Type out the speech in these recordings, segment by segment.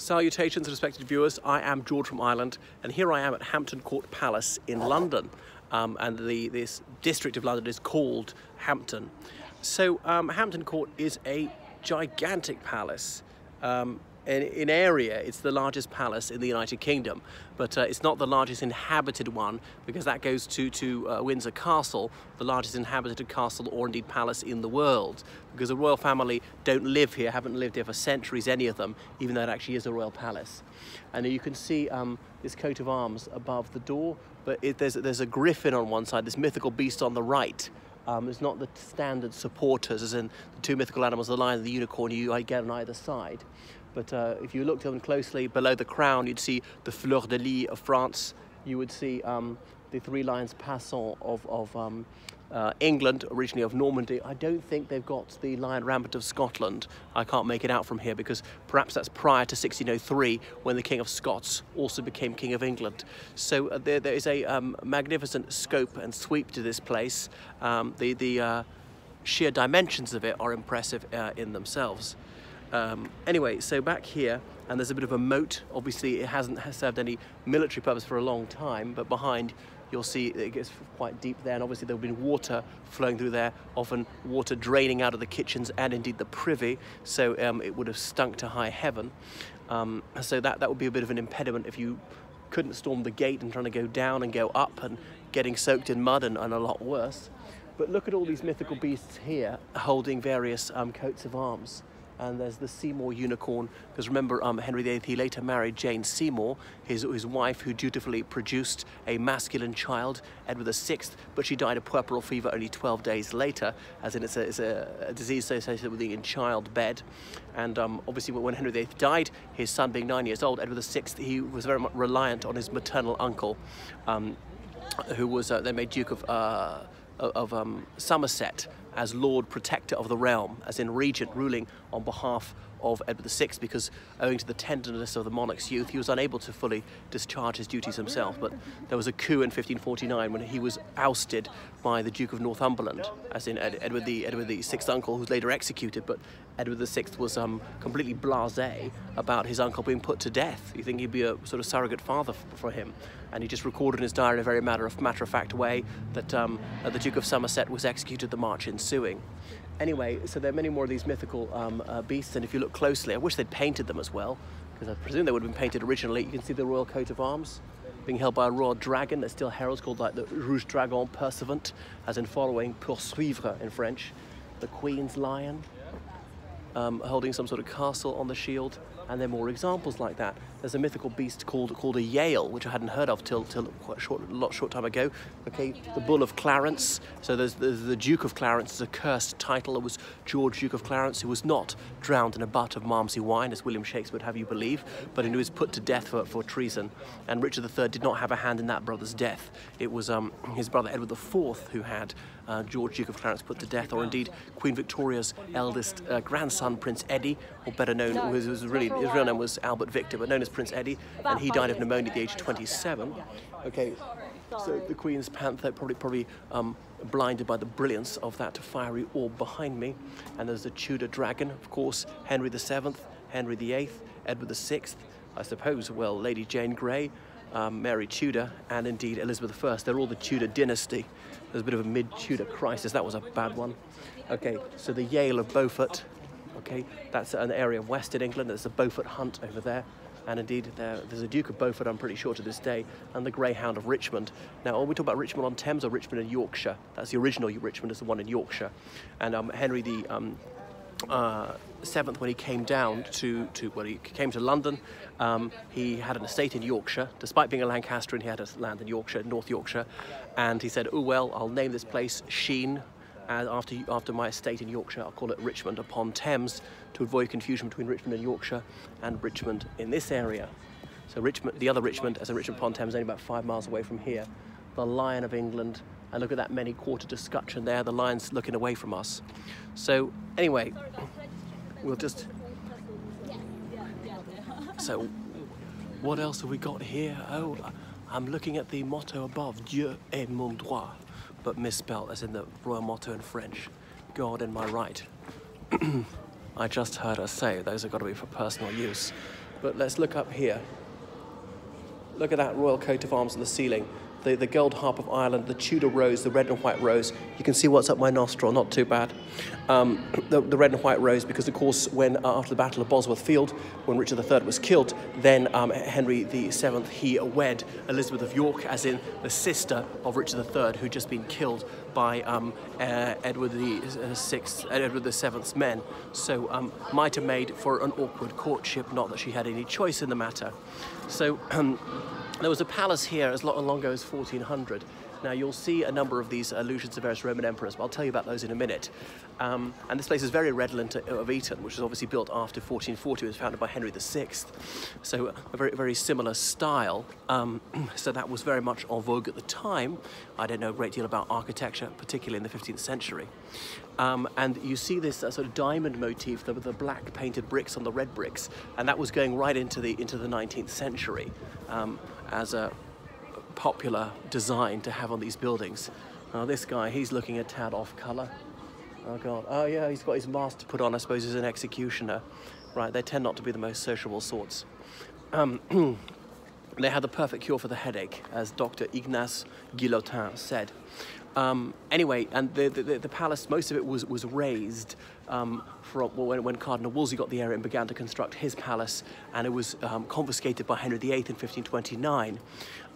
Salutations, respected viewers. I am George from Ireland, and here I am at Hampton Court Palace in London. Um, and the, this district of London is called Hampton. So, um, Hampton Court is a gigantic palace. Um, in, in, area, it's the largest palace in the United Kingdom, but uh, it's not the largest inhabited one because that goes to, to uh, Windsor Castle, the largest inhabited castle or indeed palace in the world. Because the royal family don't live here, haven't lived here for centuries, any of them, even though it actually is a royal palace. And you can see um, this coat of arms above the door, but it, there's, there's a griffin on one side, this mythical beast on the right. Um, it's not the standard supporters, as in the two mythical animals, the lion and the unicorn, you get on either side. But uh, if you looked them closely below the crown, you'd see the fleur de lis of France. You would see um, the three lions passant of, of um, uh, England, originally of Normandy. I don't think they've got the lion rampant of Scotland. I can't make it out from here because perhaps that's prior to 1603 when the King of Scots also became King of England. So uh, there, there is a um, magnificent scope and sweep to this place. Um, the the uh, sheer dimensions of it are impressive uh, in themselves. Um, anyway, so back here, and there's a bit of a moat. Obviously, it hasn't served any military purpose for a long time, but behind you'll see it gets quite deep there, and obviously there'll be water flowing through there, often water draining out of the kitchens and indeed the privy, so um, it would have stunk to high heaven. Um, so that, that would be a bit of an impediment if you couldn't storm the gate and trying to go down and go up and getting soaked in mud and, and a lot worse. But look at all these mythical beasts here holding various um, coats of arms and there's the Seymour unicorn, because remember um, Henry VIII, he later married Jane Seymour, his, his wife who dutifully produced a masculine child, Edward VI, but she died of puerperal fever only 12 days later, as in it's a, it's a, a disease associated with being in childbed. And um, obviously when Henry VIII died, his son being nine years old, Edward VI, he was very much reliant on his maternal uncle, um, who was uh, then made Duke of, uh, of um, Somerset, as Lord Protector of the realm, as in regent ruling on behalf of Edward VI because owing to the tenderness of the monarch's youth, he was unable to fully discharge his duties himself. But there was a coup in 1549 when he was ousted by the Duke of Northumberland, as in Ed Edward the Edward the sixth uncle, who was later executed. But Edward VI was um, completely blasé about his uncle being put to death. You think he'd be a sort of surrogate father for him, and he just recorded in his diary in a very matter of matter of fact way that um, the Duke of Somerset was executed the March ensuing. Anyway, so there are many more of these mythical um, uh, beasts, and if you look closely, I wish they'd painted them as well, because I presume they would have been painted originally. You can see the royal coat of arms being held by a royal dragon that still heralds, called like the Rouge Dragon Pursuivant, as in following, poursuivre in French. The Queen's lion, um, holding some sort of castle on the shield, and there are more examples like that. There's a mythical beast called called a Yale, which I hadn't heard of till till quite a short, lot short time ago. Okay, the Bull of Clarence. So there's, there's the Duke of Clarence is a cursed title. It was George Duke of Clarence, who was not drowned in a butt of Malmsey wine, as William Shakespeare would have you believe, but who was put to death for, for treason. And Richard III did not have a hand in that brother's death. It was um, his brother Edward IV who had uh, George Duke of Clarence put to death, or indeed Queen Victoria's eldest uh, grandson, Prince Eddie, or better known, his, was really, his real name was Albert Victor, but known as Prince Eddie, and he died of pneumonia at the age of 27. Okay, so the Queen's Panther probably probably um, blinded by the brilliance of that fiery orb behind me. And there's the Tudor dragon, of course, Henry VII, Henry VIII, Edward VI, I suppose, well, Lady Jane Grey, um, Mary Tudor, and indeed Elizabeth I. They're all the Tudor dynasty. There's a bit of a mid-Tudor crisis. That was a bad one. Okay, so the Yale of Beaufort. Okay, that's an area of Western England. There's a Beaufort Hunt over there. And indeed, there, there's a Duke of Beaufort, I'm pretty sure, to this day, and the Greyhound of Richmond. Now, are we talk about Richmond on Thames or Richmond in Yorkshire? That's the original Richmond, is the one in Yorkshire. And um, Henry the um, uh, seventh, when he came down to, to when he came to London, um, he had an estate in Yorkshire. Despite being a Lancastrian, he had a land in Yorkshire, North Yorkshire, and he said, "Oh well, I'll name this place Sheen." And after, after my estate in Yorkshire, I'll call it Richmond upon Thames to avoid confusion between Richmond and Yorkshire and Richmond in this area. So Richmond, the other Richmond, as a Richmond upon Thames, only about five miles away from here. The Lion of England, and look at that many quartered escutcheon there, the lion's looking away from us. So anyway, we'll just... So what else have we got here? Oh, I'm looking at the motto above, Dieu est mon droit, but misspelled as in the royal motto in French, God in my right. I just heard her say those have got to be for personal use. But let's look up here. Look at that royal coat of arms on the ceiling the, the gold harp of Ireland, the Tudor rose, the red and white rose. You can see what's up my nostril, not too bad. Um, the, the, red and white rose, because of course, when uh, after the Battle of Bosworth Field, when Richard III was killed, then um, Henry VII he wed Elizabeth of York, as in the sister of Richard III, who'd just been killed by um, uh, Edward the uh, Sixth, Edward the Seventh's men. So um, might have made for an awkward courtship, not that she had any choice in the matter. So. Um, there was a palace here as long ago as 1400. Now you'll see a number of these allusions to various Roman emperors, but I'll tell you about those in a minute. Um, and this place is very redolent of Eton, which was obviously built after 1440. It was founded by Henry VI, so a very, very similar style. Um, so that was very much en vogue at the time. I don't know a great deal about architecture, particularly in the 15th century. Um, and you see this uh, sort of diamond motif, the, the black painted bricks on the red bricks, and that was going right into the into the 19th century um, as a popular design to have on these buildings. Now this guy, he's looking a tad off colour. Oh God, oh yeah, he's got his mask to put on, I suppose he's an executioner. Right, they tend not to be the most sociable sorts. Um, they had the perfect cure for the headache, as Dr. Ignace Guillotin said. Um, anyway, and the, the, the, palace, most of it was, was raised um, from, when, when, Cardinal Wolsey got the area and began to construct his palace, and it was um, confiscated by Henry VIII in 1529.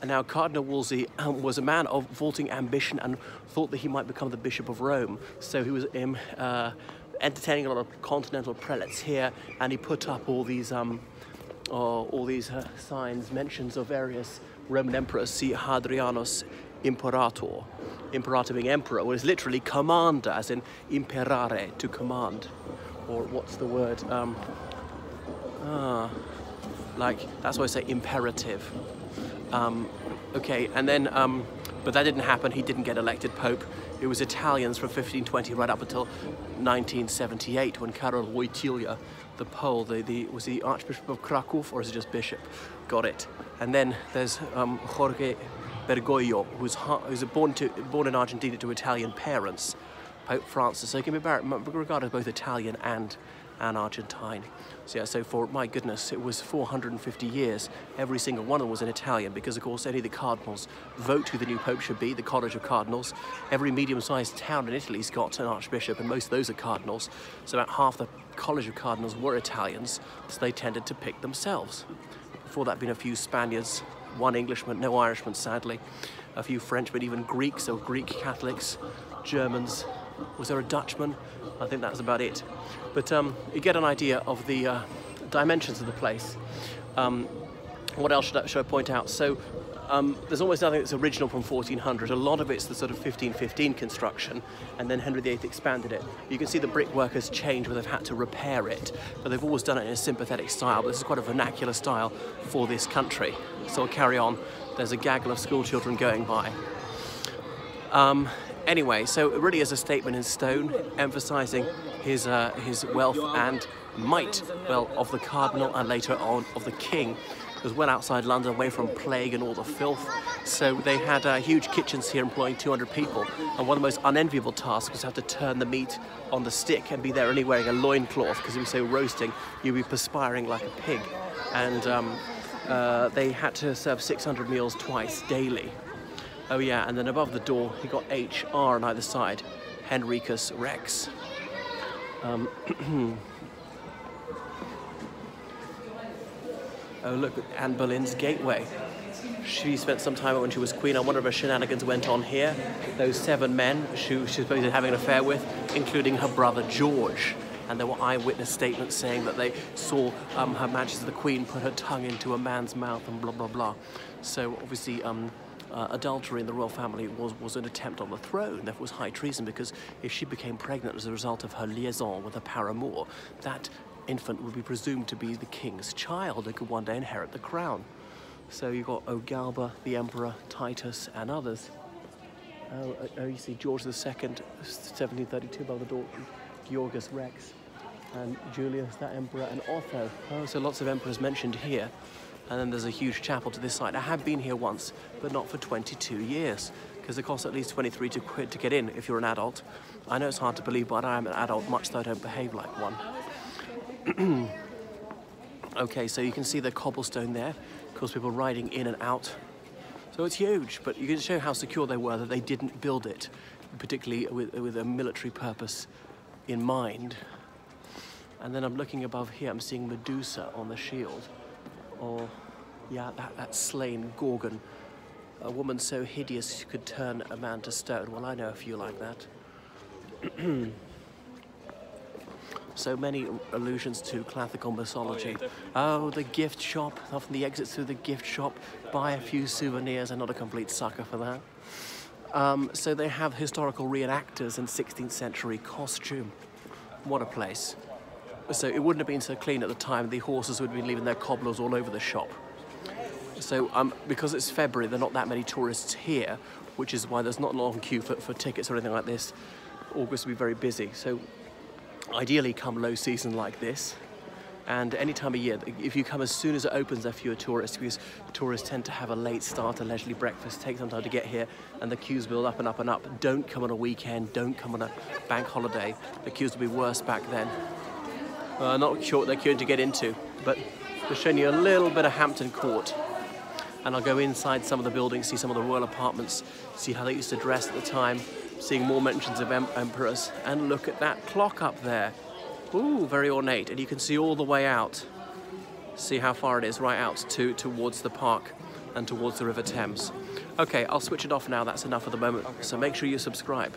And now Cardinal Wolsey um, was a man of vaulting ambition and thought that he might become the Bishop of Rome. So he was um, uh, entertaining a lot of continental prelates here, and he put up all these, um, uh, all these uh, signs, mentions of various Roman emperors, see Hadrianus imperator. Imperator being emperor, was literally commander, as in imperare, to command. Or what's the word? Um, ah, like, that's why I say imperative. Um, okay, and then, um, but that didn't happen. He didn't get elected pope. It was Italians from 1520 right up until 1978 when Karol Wojtyla, the Pole, the, the, was the Archbishop of Krakow or is it just bishop? Got it. And then there's um, Jorge Bergoglio, who's, who's born, to, born in Argentina to Italian parents, Pope Francis. So he can be regarded as both Italian and, and Argentine. So yeah, so for, my goodness, it was 450 years, every single one of them was in Italian because, of course, any of the cardinals vote who the new pope should be, the College of Cardinals. Every medium-sized town in Italy's got an archbishop, and most of those are cardinals. So about half the College of Cardinals were Italians, so they tended to pick themselves. Before that, been a few Spaniards, one Englishman, no Irishman, sadly, a few Frenchmen, even Greeks, or Greek Catholics, Germans. Was there a Dutchman? I think that's about it. But um, you get an idea of the uh, dimensions of the place. Um, what else should I, should I, point out? So um, there's almost nothing that's original from 1400. A lot of it's the sort of 1515 construction, and then Henry VIII expanded it. You can see the brickwork has changed where they've had to repair it, but they've always done it in a sympathetic style. But this is quite a vernacular style for this country. So I'll carry on. There's a gaggle of school children going by. Um, Anyway, so it really is a statement in stone, emphasizing his, uh, his wealth and might, well, of the cardinal and later on of the king. It was well outside London, away from plague and all the filth. So they had uh, huge kitchens here employing 200 people. And one of the most unenviable tasks was to have to turn the meat on the stick and be there only wearing a loincloth because it was so roasting, you'd be perspiring like a pig. And um, uh, they had to serve 600 meals twice daily. Oh yeah, and then above the door, he got HR on either side, Henricus Rex. Um, oh look, Anne Boleyn's gateway. She spent some time when she was queen. I wonder if her shenanigans went on here. Those seven men she, was supposed to having an affair with, including her brother George. And there were eyewitness statements saying that they saw um, Her Majesty the Queen put her tongue into a man's mouth and blah blah blah. So obviously um, uh, adultery in the royal family was, was an attempt on the throne. Therefore, was high treason because if she became pregnant as a result of her liaison with a paramour, that infant would be presumed to be the king's child and could one day inherit the crown. So you've got Ogalba, the emperor, Titus, and others. Oh, uh, oh you see George II, 1732 by the door, Georgus Rex, and Julius, that emperor, and Otho. Oh, so lots of emperors mentioned here and then there's a huge chapel to this side. I have been here once, but not for 22 years, because it costs at least 23 to quid to get in if you're an adult. I know it's hard to believe, but I am an adult, much though I don't behave like one. Okay, so you can see the cobblestone there. Of course, people riding in and out. So it's huge, but you can show how secure they were that they didn't build it, particularly with, with a military purpose in mind. And then I'm looking above here, I'm seeing Medusa on the shield. Or, yeah, that, that slain Gorgon. A woman so hideous she could turn a man to stone. Well, I know a few like that. so many allusions to classical mythology. Oh, oh, the gift shop. Often the exits through the gift shop. Buy a few souvenirs. I'm not a complete sucker for that. Um, so they have historical reenactors in 16th century costume. What a place. So it wouldn't have been so clean at the time. The horses would have been leaving their cobblers all over the shop. So um, because it's February, there are not that many tourists here, which is why there's not a long queue for, for tickets or anything like this. August will be very busy. So ideally come low season like this and any time of year if you come as soon as it opens there are fewer tourists because tourists tend to have a late start a leisurely breakfast take some time to get here and the queues build up and up and up don't come on a weekend don't come on a bank holiday the queues will be worse back then uh, not sure what they're queuing to get into but we're showing you a little bit of Hampton Court and I'll go inside some of the buildings see some of the royal apartments see how they used to dress at the time seeing more mentions of em emperors. And look at that clock up there. Ooh, very ornate. And you can see all the way out. See how far it is, right out to towards the park and towards the River Thames. Okay, I'll switch it off now. That's enough for the moment. So make sure you subscribe.